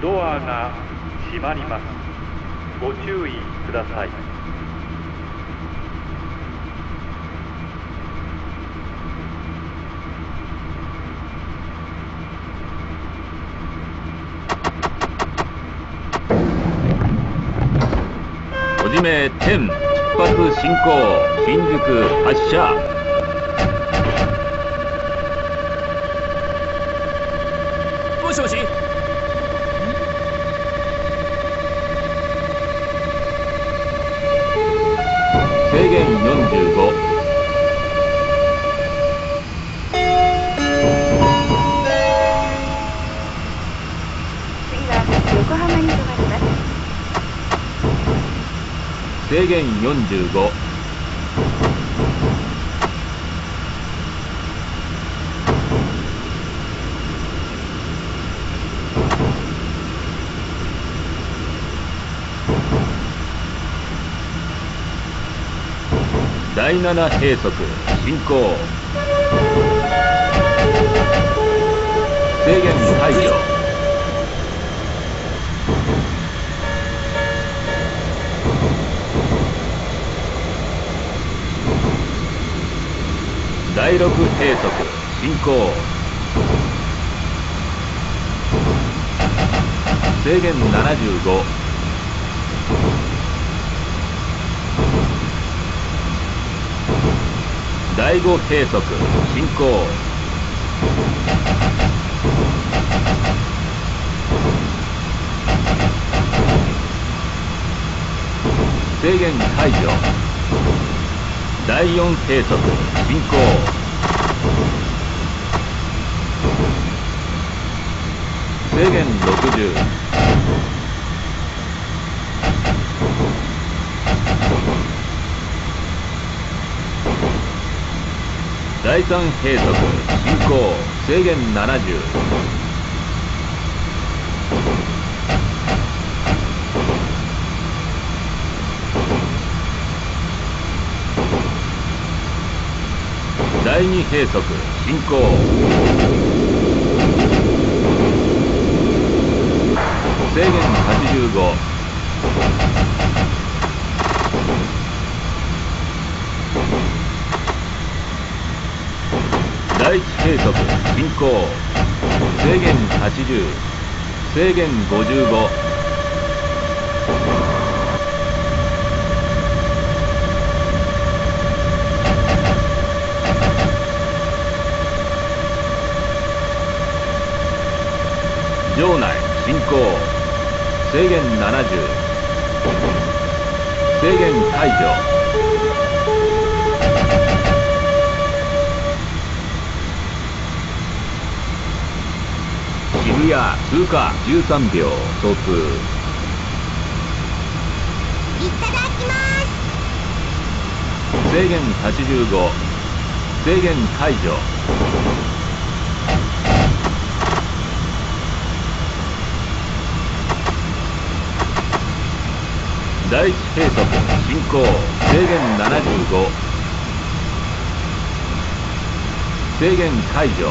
ドアが閉まります。ご注意ください。小締め10出発進行新宿発車。もしもし制限45第7閉塞進行。制限解除。第6閉塞進行制限75第5閉塞進行制限解除。第4閉塞進行制限60第3閉塞進行。制限70第2閉塞進行。制限85第一計測進行。制限80制限55場内進行。制限70制限解除。渋谷通過13秒突いただきます。制限85制限解除第一計測進行制限75制限解除。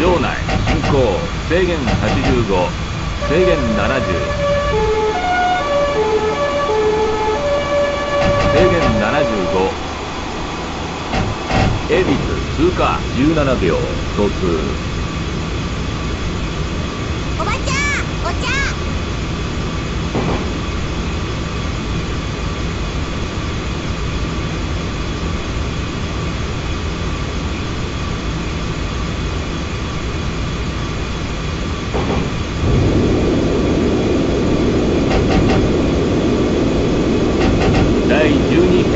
場内進行制限85制限70制限75恵比寿通過17秒突お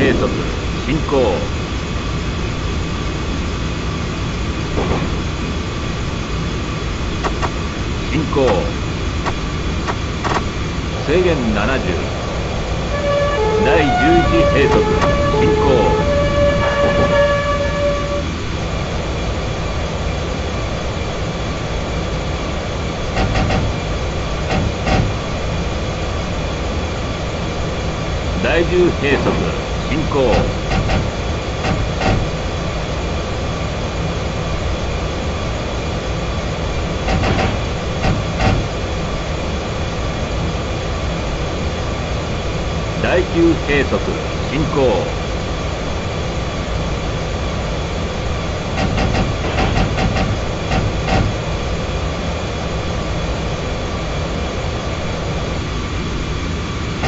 12閉塞進行進行制限70第11閉塞進行第10閉進行。第9計測進行。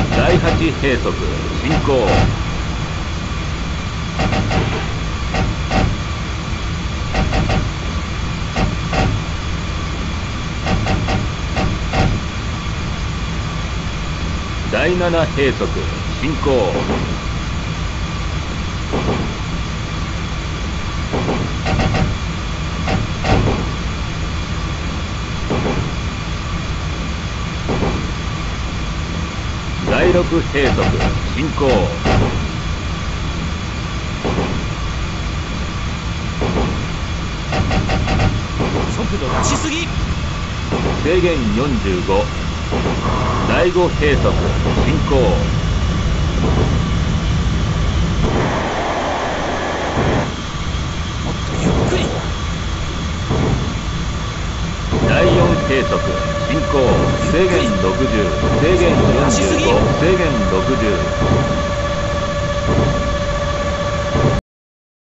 第8計測進行。第7閉塞進行第6閉塞進行速度出しすぎ。制限45第5閉塞進行。もっとゆっくり第4閉塞進行。制限60制限45制限60